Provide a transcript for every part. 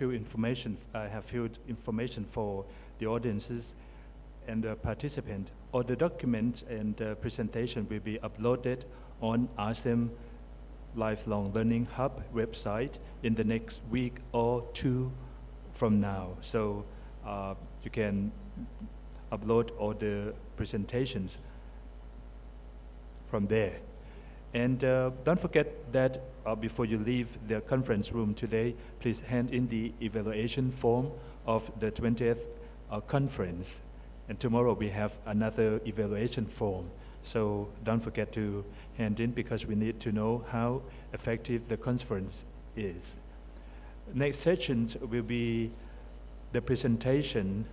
few information. I have few information for the audiences and the participant. All the documents and the presentation will be uploaded on ASEM Lifelong Learning Hub website in the next week or two from now. So uh, you can upload all the presentations from there. And uh, don't forget that uh, before you leave the conference room today, please hand in the evaluation form of the 20th uh, conference. And tomorrow we have another evaluation form. So don't forget to hand in because we need to know how effective the conference is. Next session will be the presentation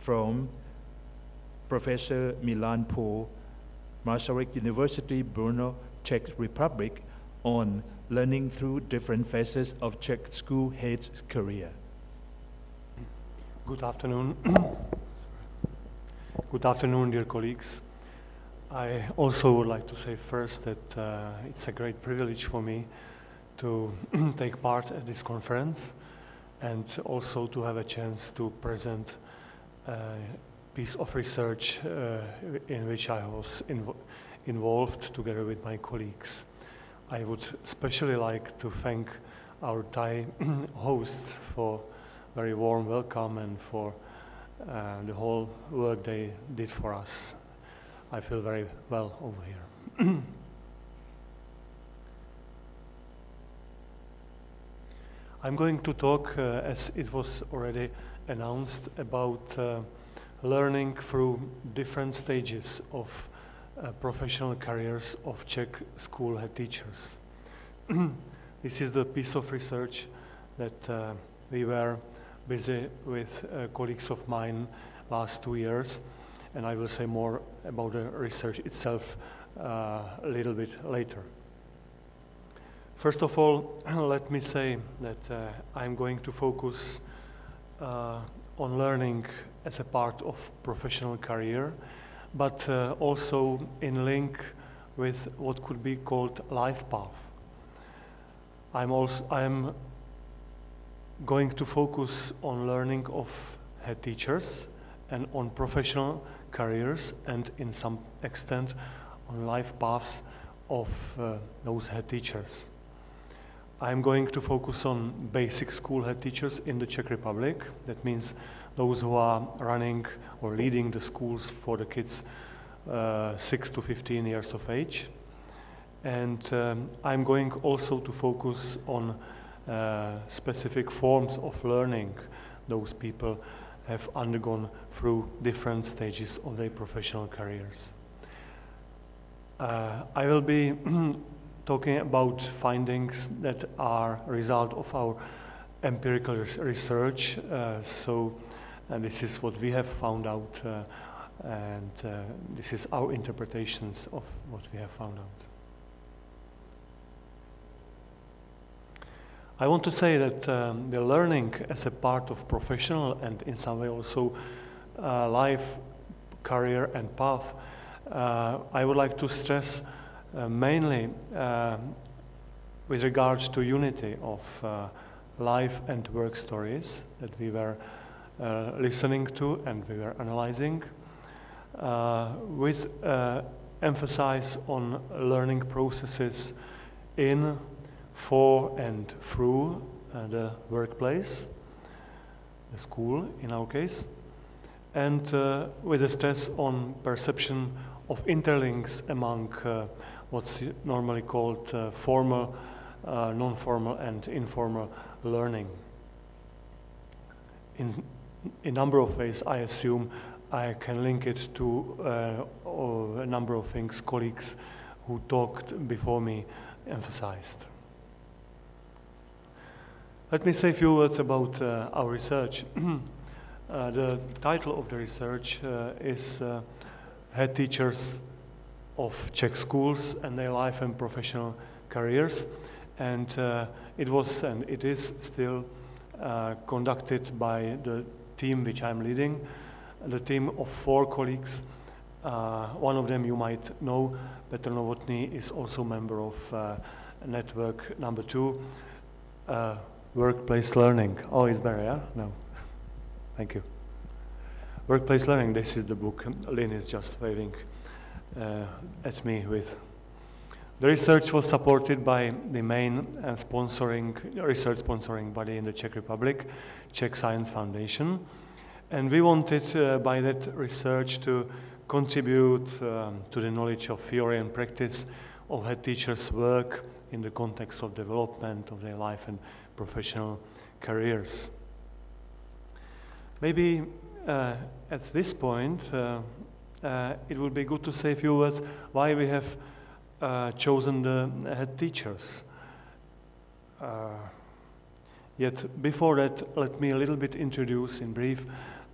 from Professor Milan Pol, Masaryk University, Brno, Czech Republic, on learning through different phases of Czech school head's career. Good afternoon. Good afternoon, dear colleagues. I also would like to say first that uh, it's a great privilege for me to take part at this conference and also to have a chance to present a piece of research uh, in which I was inv involved together with my colleagues. I would especially like to thank our Thai hosts for very warm welcome and for uh, the whole work they did for us. I feel very well over here. I'm going to talk, uh, as it was already announced, about uh, learning through different stages of uh, professional careers of Czech school head teachers. this is the piece of research that uh, we were busy with uh, colleagues of mine last two years and I will say more about the research itself uh, a little bit later. First of all, let me say that uh, I'm going to focus uh, on learning as a part of professional career, but uh, also in link with what could be called life path. I'm also I'm going to focus on learning of head teachers and on professional careers and in some extent on life paths of uh, those head teachers. I'm going to focus on basic school head teachers in the Czech Republic. That means those who are running or leading the schools for the kids uh, 6 to 15 years of age. And um, I'm going also to focus on uh, specific forms of learning those people have undergone through different stages of their professional careers. Uh, I will be talking about findings that are a result of our empirical research. Uh, so this is what we have found out uh, and uh, this is our interpretations of what we have found out. I want to say that um, the learning as a part of professional and in some way also uh, life, career and path, uh, I would like to stress uh, mainly um, with regards to unity of uh, life and work stories that we were uh, listening to and we were analyzing, uh, with emphasis on learning processes in for and through uh, the workplace, the school in our case, and uh, with a stress on perception of interlinks among uh, what's normally called uh, formal, uh, non-formal and informal learning. In a number of ways, I assume I can link it to uh, a number of things colleagues who talked before me emphasized. Let me say a few words about uh, our research. uh, the title of the research uh, is uh, Head Teachers of Czech Schools and Their Life and Professional Careers. And uh, it was and it is still conducted by the team which I'm leading, the team of four colleagues. Uh, one of them you might know, Petr Novotný, is also member of uh, network number two uh, workplace learning. Oh, it's better, yeah? No. Thank you. Workplace learning, this is the book Lynn is just waving uh, at me with. The research was supported by the main uh, sponsoring, research sponsoring body in the Czech Republic, Czech Science Foundation. And we wanted uh, by that research to contribute um, to the knowledge of theory and practice of head teachers' work in the context of development of their life and professional careers. Maybe uh, at this point, uh, uh, it would be good to say a few words why we have uh, chosen the head teachers. Uh, yet before that, let me a little bit introduce in brief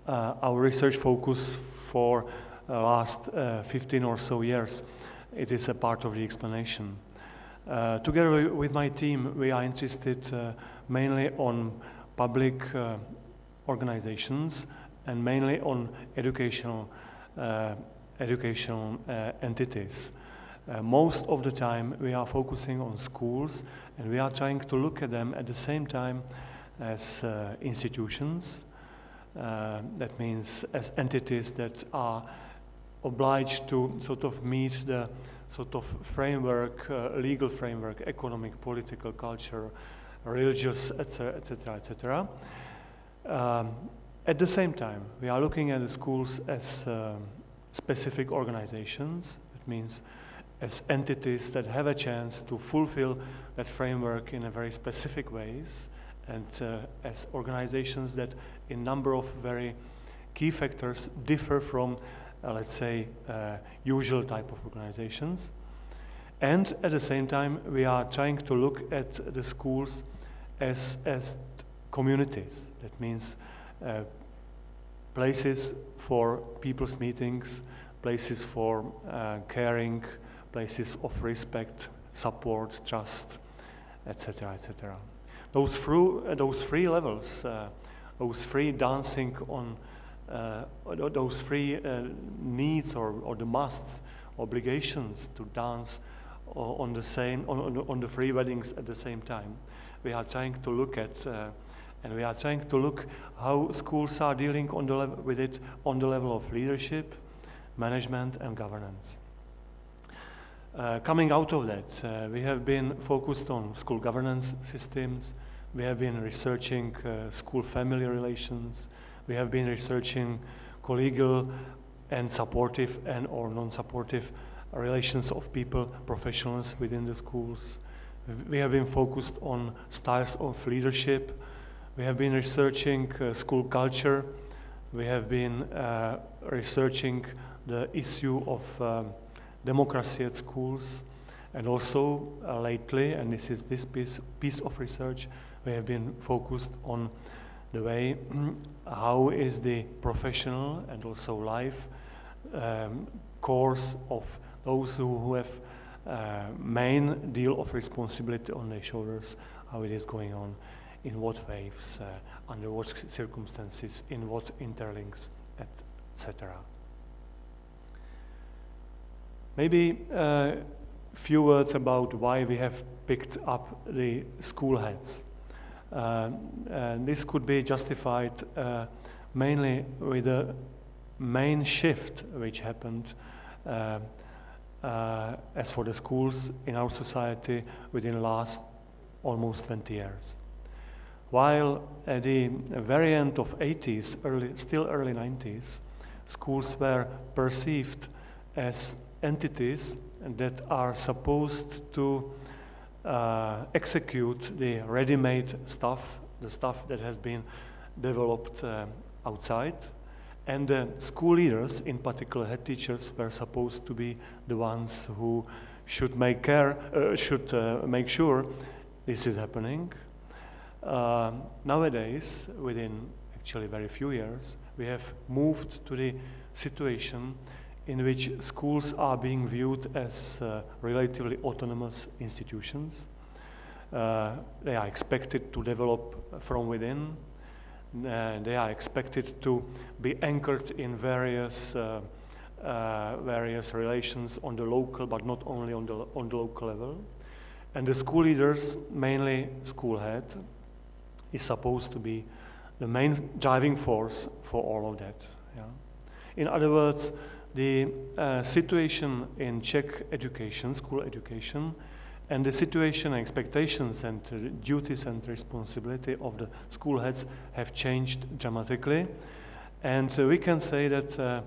uh, our research focus for the last 15 or so years. It is a part of the explanation. together with my team, we are interested mainly on public uh, organizations and mainly on educational, uh, educational uh, entities. Uh, most of the time we are focusing on schools and we are trying to look at them at the same time as uh, institutions. Uh, that means as entities that are obliged to sort of meet the sort of framework, legal framework, economic, political, culture, religious, etc., etc., etc. At the same time, we are looking at the schools as um, specific organizations. It means as entities that have a chance to fulfill that framework in a very specific ways, and uh, as organizations that, in number of very key factors, differ from, uh, let's say, uh, usual type of organizations. And at the same time, we are trying to look at the schools as, as communities. That means uh, places for people's meetings, places for uh, caring, places of respect, support, trust, etc., etc. Those, through, uh, those three levels, uh, those three dancing on, uh, those three uh, needs or, or the musts, obligations to dance on the same, on, on, on the three weddings at the same time. We are trying to look at uh, and we are trying to look how schools are dealing with it on the level of leadership, management, and governance. Uh, coming out of that, uh, we have been focused on school governance systems. We have been researching uh, school family relations. We have been researching collegial and supportive and or non-supportive relations of people, professionals within the schools. We have been focused on styles of leadership, we have been researching uh, school culture. We have been uh, researching the issue of um, democracy at schools. And also uh, lately, and this is this piece, piece of research, we have been focused on the way how is the professional and also life um, course of those who, who have uh, main deal of responsibility on their shoulders, how it is going on in what waves, uh, under what circumstances, in what interlinks, etc. Maybe a uh, few words about why we have picked up the school heads. Uh, this could be justified uh, mainly with the main shift which happened uh, uh, as for the schools in our society within the last almost 20 years. While at the very end of 80s, early, still early 90s, schools were perceived as entities that are supposed to uh, execute the ready-made stuff, the stuff that has been developed uh, outside. And the school leaders, in particular head teachers, were supposed to be the ones who should make care, uh, should uh, make sure this is happening, um, nowadays, within actually very few years, we have moved to the situation in which schools are being viewed as uh, relatively autonomous institutions. Uh, they are expected to develop from within. Uh, they are expected to be anchored in various uh, uh, various relations on the local, but not only on the on the local level. And the school leaders, mainly school head, is supposed to be the main driving force for all of that. Yeah? In other words, the uh, situation in Czech education, school education, and the situation, expectations, and uh, duties and responsibility of the school heads have changed dramatically. And uh, we can say that uh,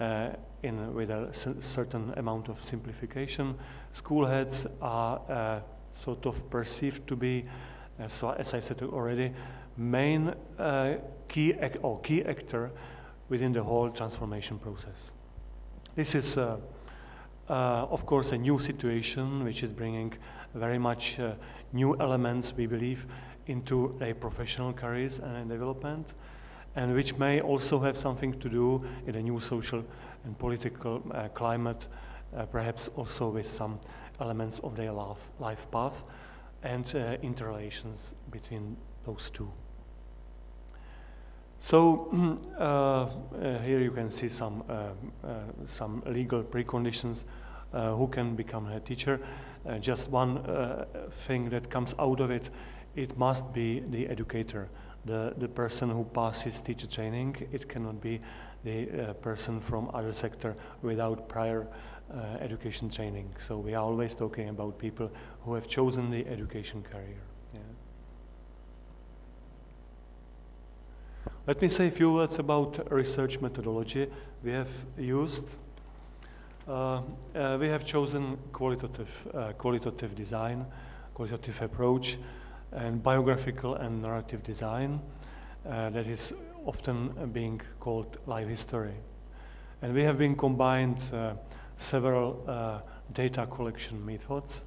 uh, in, with a certain amount of simplification, school heads are uh, sort of perceived to be, so as I said already, main key or key actor within the whole transformation process. This is, uh, uh, of course, a new situation which is bringing very much uh, new elements, we believe, into a professional careers and development, and which may also have something to do in a new social and political uh, climate, uh, perhaps also with some elements of their life, life path and interrelations between those two. So uh, uh, here you can see some uh, uh some legal preconditions uh, who can become a teacher. Uh, just one thing that comes out of it, it must be the educator, the the person who passes teacher training. It cannot be the person from other sector without prior education training. So we are always talking about people who have chosen the education career. Let me say a few words about research methodology we have used. Uh, uh, we have chosen qualitative, uh, qualitative design, qualitative approach, and biographical and narrative design uh, that is often being called life history. And we have been combined uh, several uh, data collection methods.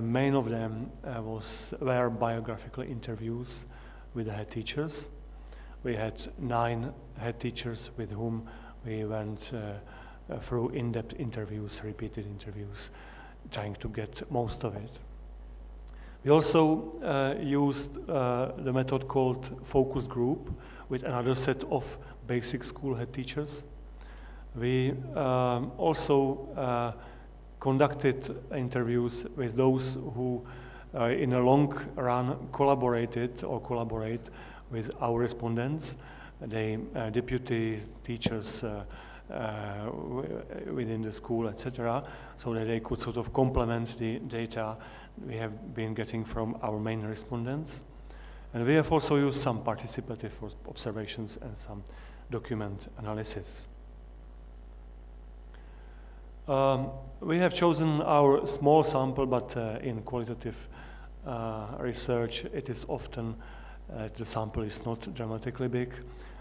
main of them was, were biographical interviews with the head teachers we had nine head teachers with whom we went uh, uh, through in-depth interviews, repeated interviews, trying to get most of it. We also uh, used uh, the method called focus group with another set of basic school head teachers. We um, also uh, conducted interviews with those who uh, in a long run collaborated or collaborate with our respondents, the uh, deputies, teachers uh, uh, within the school, etc., so that they could sort of complement the data we have been getting from our main respondents. And we have also used some participative observations and some document analysis. Um, we have chosen our small sample, but uh, in qualitative uh, research, it is often uh, the sample is not dramatically big.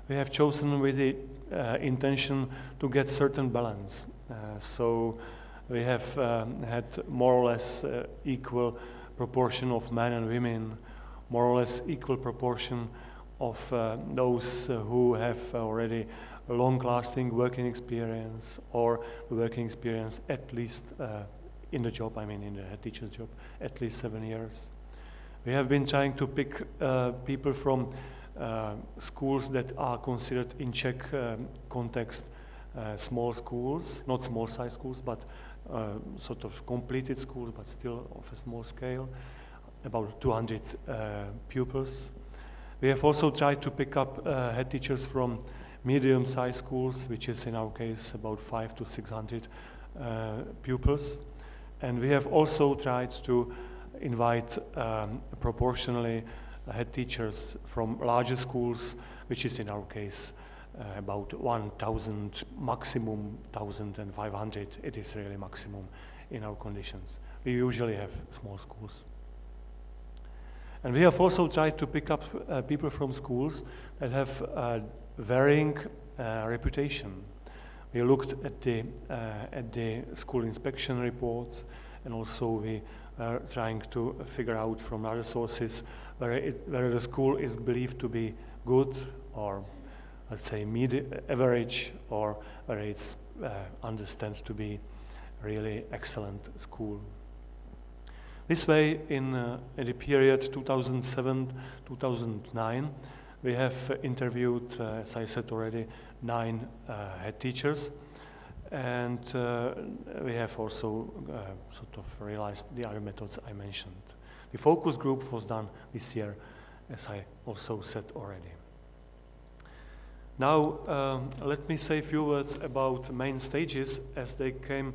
We have chosen with the uh, intention to get certain balance. Uh, so we have um, had more or less uh, equal proportion of men and women, more or less equal proportion of uh, those uh, who have already long-lasting working experience or working experience at least in the job, I mean in the head teacher's job, at least seven years. We have been trying to pick uh, people from uh, schools that are considered in Czech um, context uh, small schools, not small size schools, but uh, sort of completed schools, but still of a small scale, about 200 uh, pupils. We have also tried to pick up uh, head teachers from medium-sized schools, which is in our case about five to 600 pupils. And we have also tried to invite um, proportionally head teachers from larger schools, which is in our case uh, about 1,000, maximum 1,500. It is really maximum in our conditions. We usually have small schools. And we have also tried to pick up uh, people from schools that have uh, varying reputation. We looked at the, uh, at the school inspection reports and also we are trying to figure out from other sources whether, it, whether the school is believed to be good or let's say mid average or whether it's uh, understood to be really excellent school. This way, in, uh, in the period 2007-2009, we have uh, interviewed, uh, as I said already, nine uh, head teachers and uh, we have also uh, sort of realized the other methods I mentioned. The focus group was done this year as I also said already. Now, um, let me say a few words about main stages as they came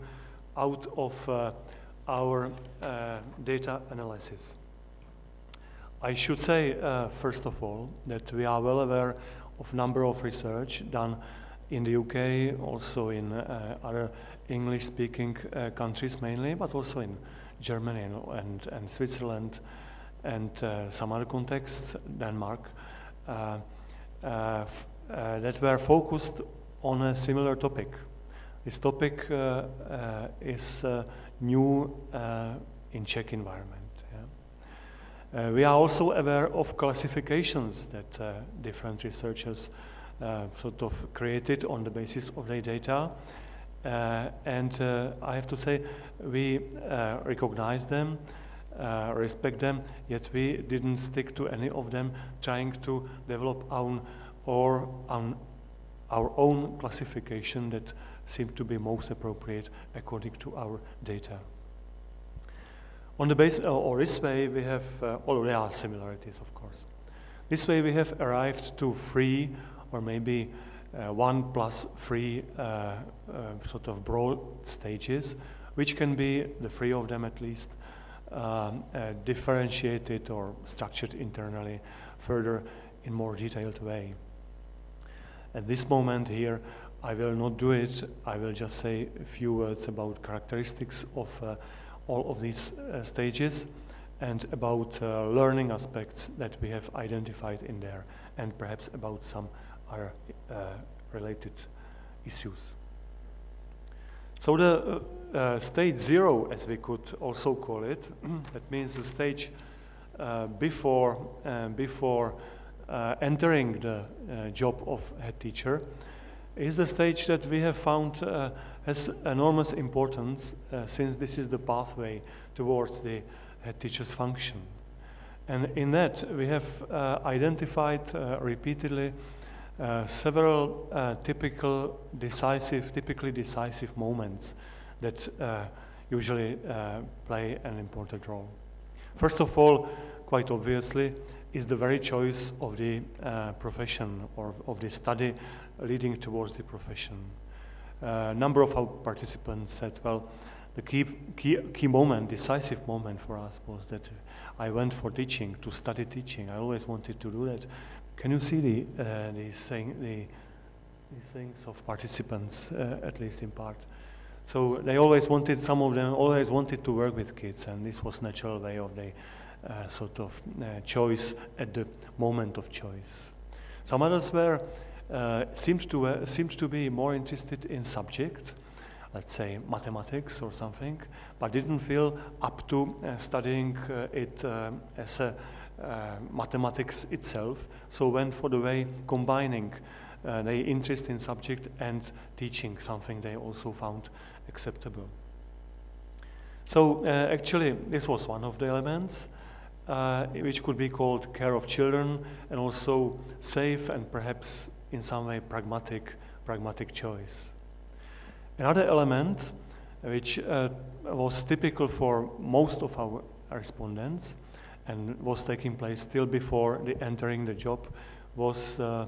out of uh, our uh, data analysis. I should say, uh, first of all, that we are well aware of number of research done in the UK, also in uh, other English-speaking uh, countries mainly, but also in Germany and, and, and Switzerland and uh, some other contexts, Denmark, that were focused on a similar topic. This topic is new in Czech environment. Uh, we are also aware of classifications that uh, different researchers Uh, sort of created on the basis of their data. Uh, and uh, I have to say, we recognize them, respect them, yet we didn't stick to any of them, trying to develop our or on our own classification that seemed to be most appropriate according to our data. On the base, uh, or this way, we have, uh, well, there are similarities, of course. This way, we have arrived to three, or maybe uh, one plus three uh, uh, sort of broad stages, which can be, the three of them at least, um, uh, differentiated or structured internally further in more detailed way. At this moment here, I will not do it. I will just say a few words about characteristics of uh, all of these uh, stages and about uh, learning aspects that we have identified in there and perhaps about some other uh, related issues. So the uh, uh, stage zero, as we could also call it, that means the stage before, before uh, entering the uh, job of head teacher is the stage that we have found uh, has enormous importance since this is the pathway towards the head teacher's function. And in that, we have identified repeatedly uh, several uh, typical decisive, typically decisive moments that uh, usually play an important role. First of all, quite obviously, is the very choice of the uh, profession or of the study leading towards the profession. A uh, number of our participants said, well, the key, key, key moment, decisive moment for us was that I went for teaching, to study teaching. I always wanted to do that. Can you see the, uh, the, saying, the, the things of participants, uh, at least in part? So they always wanted, some of them always wanted to work with kids, and this was natural way of the uh, sort of uh, choice at the moment of choice. Some others were uh, seemed to uh, seemed to be more interested in subject, let's say mathematics or something, but didn't feel up to studying it as a mathematics itself. So went for the way combining uh, their interest in subject and teaching something they also found acceptable. So actually, this was one of the elements uh, which could be called care of children and also safe and perhaps in some way pragmatic, pragmatic choice. Another element which uh, was typical for most of our respondents and was taking place still before the entering the job was uh,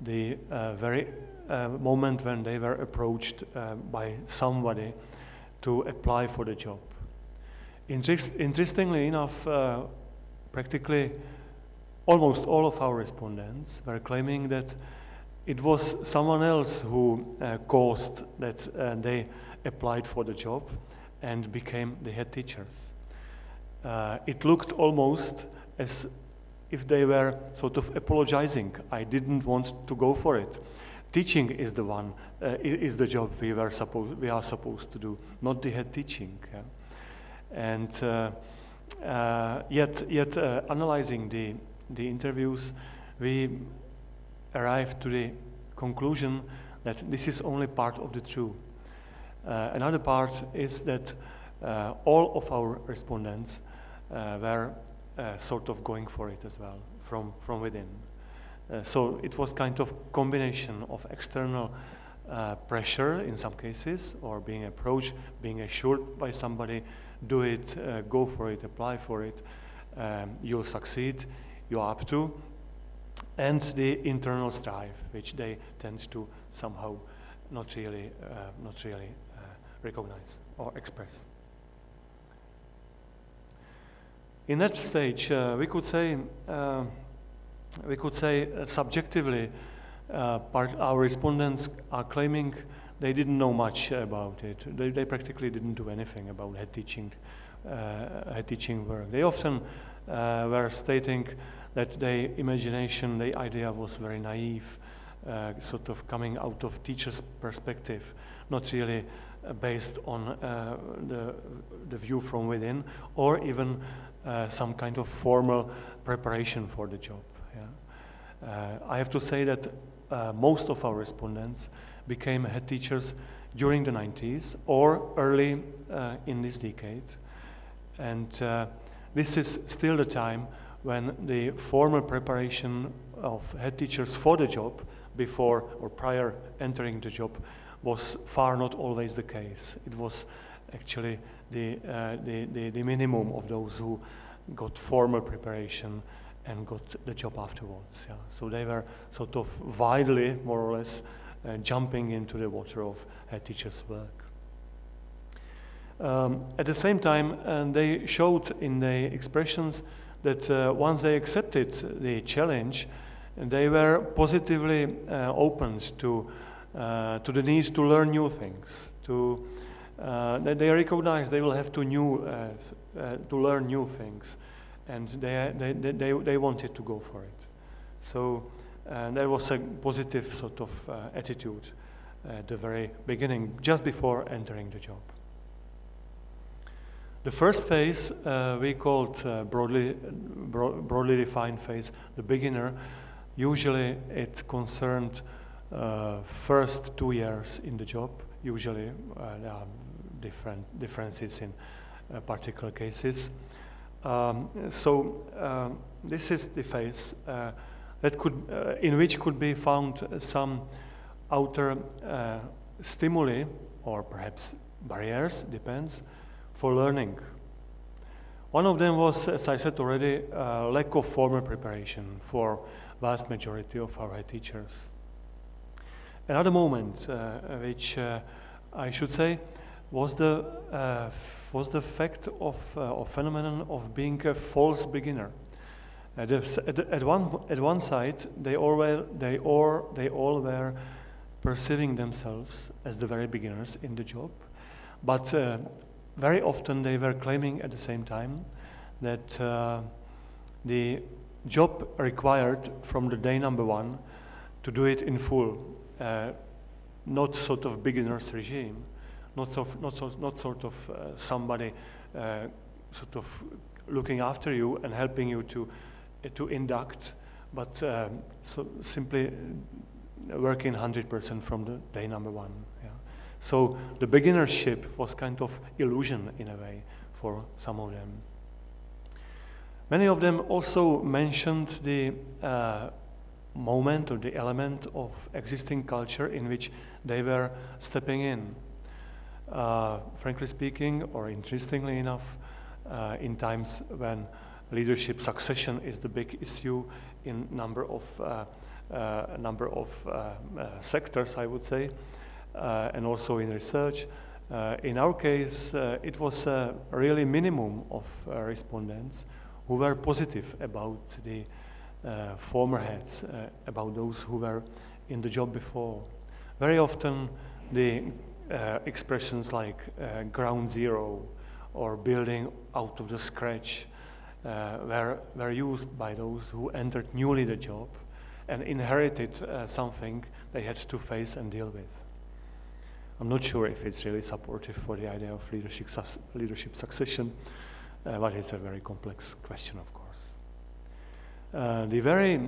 the uh, very uh, moment when they were approached uh, by somebody to apply for the job. Interest, interestingly enough, practically almost all of our respondents were claiming that it was someone else who uh, caused that uh, they applied for the job and became the head teachers. Uh, it looked almost as if they were sort of apologizing. I didn't want to go for it. Teaching is the one, uh, is the job we, were supposed, we are supposed to do, not the head teaching. Yeah? And uh, uh, yet, yet uh, analyzing the, the interviews, we arrived to the conclusion that this is only part of the truth. Uh, another part is that all of our respondents were uh, sort of going for it as well from, from within. so it was kind of combination of external pressure in some cases or being approached, being assured by somebody do it, uh, go for it, apply for it, um, you'll succeed. you're up to, and the internal strive, which they tend to somehow not really, uh, not really uh, recognize or express. In that stage, uh, we could say, uh, we could say subjectively, uh, part, our respondents are claiming they didn't know much about it. They, they practically didn't do anything about head teaching, head teaching work. They often were stating that their imagination, their idea was very naive, sort of coming out of teacher's perspective, not really based on the, the view from within, or even uh, some kind of formal preparation for the job. Yeah? Uh, I have to say that uh, most of our respondents became head teachers during the 90s or early in this decade. And this is still the time when the formal preparation of head teachers for the job before or prior entering the job was far not always the case. It was actually the, uh, the, the, the, minimum of those who got formal preparation and got the job afterwards. Yeah. So they were sort of widely, more or less, uh, jumping into the water of teachers' work. Um, at the same time, and they showed in the expressions that uh, once they accepted the challenge, they were positively uh, opened to, uh, to the need to learn new things. To, uh, they recognize they will have to, new, uh, uh, to learn new things, and they, they, they, they wanted to go for it. So there was a positive sort of attitude at the very beginning, just before entering the job. The first phase uh, we called uh, broadly, bro broadly defined phase, the beginner. Usually it concerned uh, first two years in the job. Usually uh, different differences in uh, particular cases. Um, so um, this is the phase uh, that could, in which could be found some outer stimuli or perhaps barriers, depends, for learning. One of them was, as I said already, uh, lack of formal preparation for vast majority of our teachers. Another moment, uh, which uh, I should say, was the uh, was the fact of uh, phenomenon of being a false beginner. At, at, at, one at one side, they all were they all they all were perceiving themselves as the very beginners in the job, but uh, very often they were claiming at the same time that uh, the job required from the day number one to do it in full, uh, not sort of beginner's regime, not, so, not, so, not sort of uh, somebody uh, sort of looking after you and helping you to, to induct, but um, so simply working 100% from the day number one. Yeah. So the beginnership was kind of illusion in a way for some of them. Many of them also mentioned the uh, moment or the element of existing culture in which they were stepping in. Uh, frankly speaking, or interestingly enough, uh, in times when leadership succession is the big issue in number of uh, uh number of uh, uh, sectors, I would say, and also in research. in our case, it was a really minimum of respondents who were positive about the uh, former heads, uh, about those who were in the job before. Very often the uh, expressions like uh, ground zero or building out of the scratch uh, were, were used by those who entered newly the job and inherited uh, something they had to face and deal with. I'm not sure if it's really supportive for the idea of leadership, leadership succession, uh, but it's a very complex question, of course. The very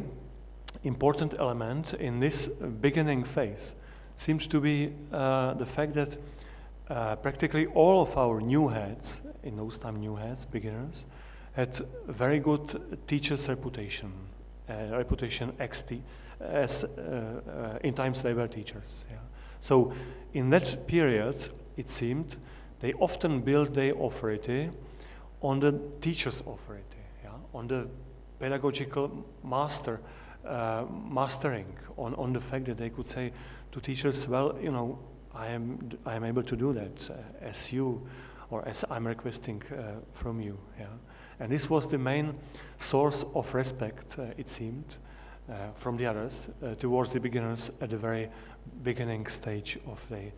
important element in this beginning phase seems to be uh, the fact that uh, practically all of our new heads, in those time new heads, beginners, had very good teacher's reputation, uh, reputation XT, as uh, in times they were teachers. Yeah. So in that period, it seemed, they often built their authority on the teacher's authority, yeah? on the pedagogical master, uh, mastering on, on the fact that they could say to teachers, well, you know, I am, I am able to do that uh, as you, or as I'm requesting uh, from you. Yeah? And this was the main source of respect, uh, it seemed, uh, from the others towards the beginners at the very beginning stage of the,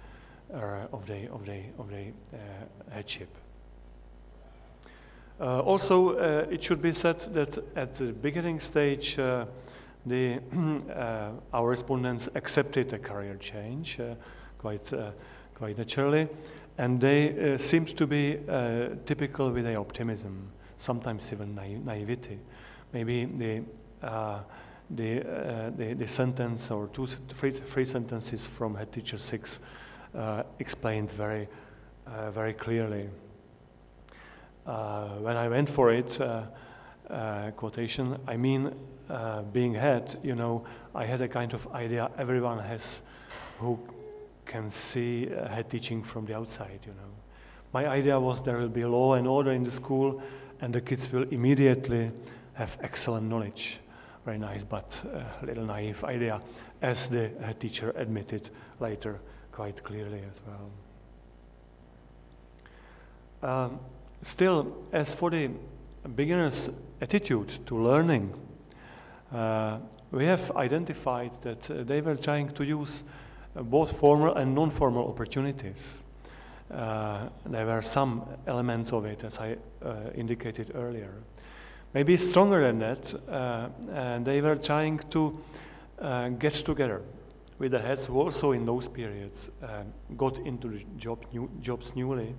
of the, of the, of the headship. Uh, also, uh, it should be said that at the beginning stage, uh, the, uh, our respondents accepted a career change uh, quite, uh, quite naturally, and they seemed to be typical with their optimism, sometimes even naive naivety. Maybe the, the, the, the, sentence or two, three, three sentences from Head Teacher 6 explained very, very clearly. Uh, when I went for it, uh, uh, quotation, I mean, being head, you know, I had a kind of idea everyone has who can see head teaching from the outside, you know. My idea was there will be law and order in the school and the kids will immediately have excellent knowledge. Very nice, but a little naive idea, as the head teacher admitted later quite clearly as well. Um, Still, as for the beginner's attitude to learning, uh, we have identified that uh, they were trying to use uh, both formal and non-formal opportunities. Uh, there were some elements of it, as I uh, indicated earlier. Maybe stronger than that, uh, and they were trying to get together with the heads who also in those periods got into the job new, jobs newly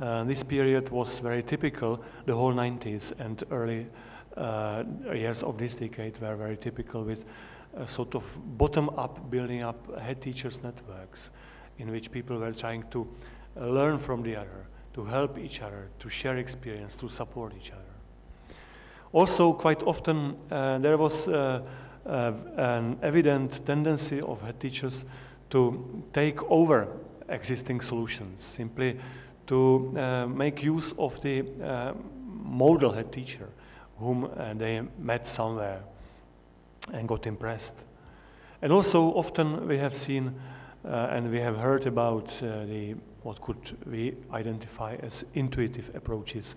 uh, this period was very typical. The whole 90s and early uh, years of this decade were very typical with a sort of bottom-up building up head teachers networks in which people were trying to uh, learn from the other, to help each other, to share experience, to support each other. Also, quite often uh, there was uh, uh, an evident tendency of head teachers to take over existing solutions, simply to uh, make use of the uh, model head teacher whom they met somewhere and got impressed. And also often we have seen uh, and we have heard about uh, the what could we identify as intuitive approaches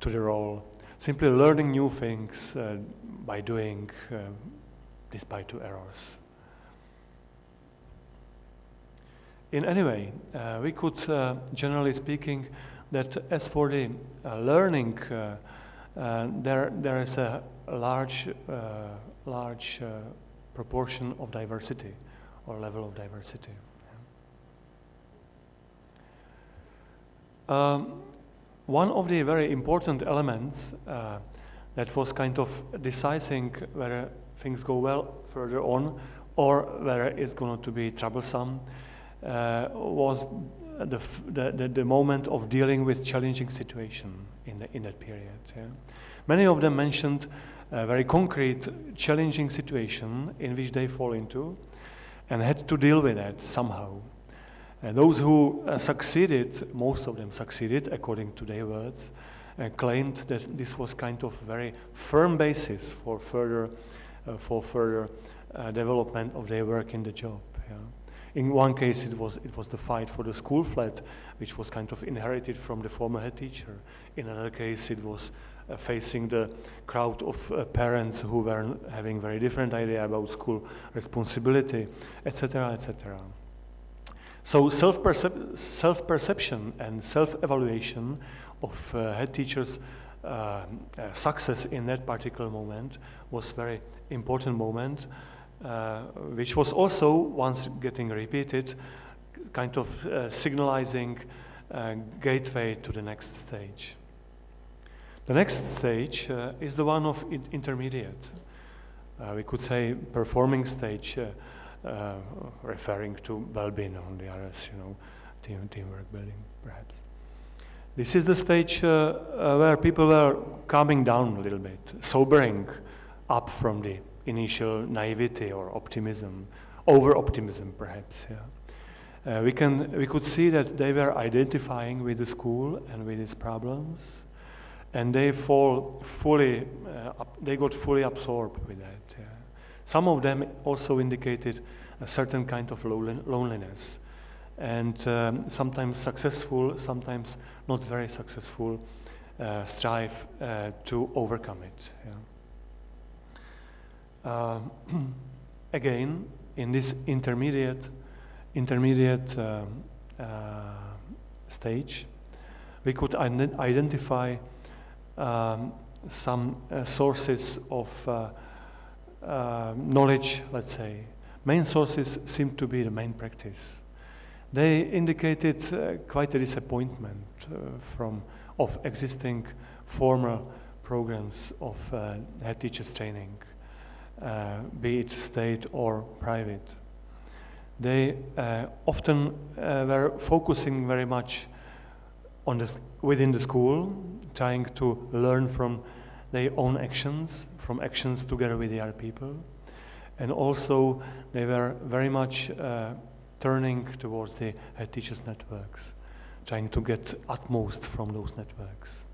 to the role. Simply learning new things uh, by doing despite two errors. In any way, uh, we could, uh, generally speaking, that as for the uh, learning, there, there is a large, uh, large proportion of diversity or level of diversity. Um, one of the very important elements that was kind of deciding whether things go well further on or whether it's going to be troublesome uh, was the, the, the, moment of dealing with challenging situation in, the, in that period. Yeah. Many of them mentioned a very concrete, challenging situation in which they fall into and had to deal with that somehow. And those who uh, succeeded, most of them succeeded, according to their words, uh, claimed that this was kind of very firm basis for further, uh, for further uh, development of their work in the job. Yeah. In one case, it was, it was the fight for the school flat, which was kind of inherited from the former head teacher. In another case, it was uh, facing the crowd of uh, parents who were having very different idea about school responsibility, etc., etc. So self-perception self and self-evaluation of uh, head teachers' uh, uh, success in that particular moment was very important moment. Uh, which was also, once getting repeated, kind of uh, signalizing uh, gateway to the next stage. The next stage uh, is the one of in intermediate. Uh, we could say performing stage, referring to well-being on the others, you know, team, teamwork building, perhaps. This is the stage where people were calming down a little bit, sobering up from the initial naivety or optimism, over-optimism perhaps. Yeah. Uh, we, can, we could see that they were identifying with the school and with its problems, and they fall fully, uh, up, they got fully absorbed with that. Yeah. Some of them also indicated a certain kind of loneliness, and um, sometimes successful, sometimes not very successful, uh, strive uh, to overcome it. Yeah. Uh, again, in this intermediate, intermediate um, uh, stage, we could identify um, some uh, sources of uh, uh, knowledge, let's say. Main sources seem to be the main practice. They indicated uh, quite a disappointment from of existing former programs of head teachers training, be it state or private. They often were focusing very much on the, within the school, trying to learn from their own actions, from actions together with the other people. And also, they were very much uh, turning towards the teachers networks, trying to get utmost from those networks.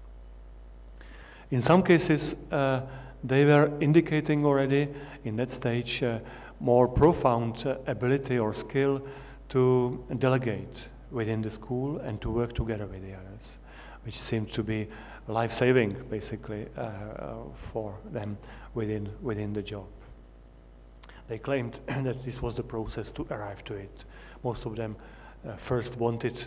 In some cases, uh, they were indicating already in that stage uh, more profound uh, ability or skill to delegate within the school and to work together with the others, which seemed to be life-saving, basically, uh, uh, for them within, within the job. They claimed that this was the process to arrive to it. Most of them uh, first wanted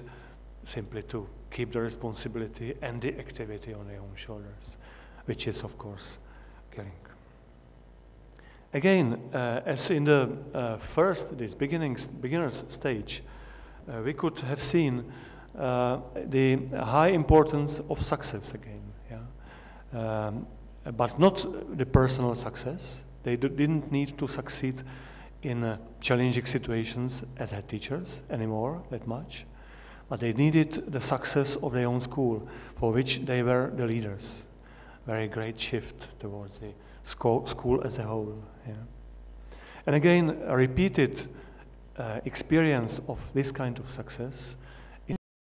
simply to keep the responsibility and the activity on their own shoulders, which is, of course, killing. Again, uh, as in the uh, first, this beginner's stage, uh, we could have seen uh, the high importance of success again. Yeah? Um, but not the personal success. They didn't need to succeed in uh, challenging situations as head teachers anymore that much, but they needed the success of their own school, for which they were the leaders. Very great shift towards the school, school as a whole. Yeah. And again, a repeated uh, experience of this kind of success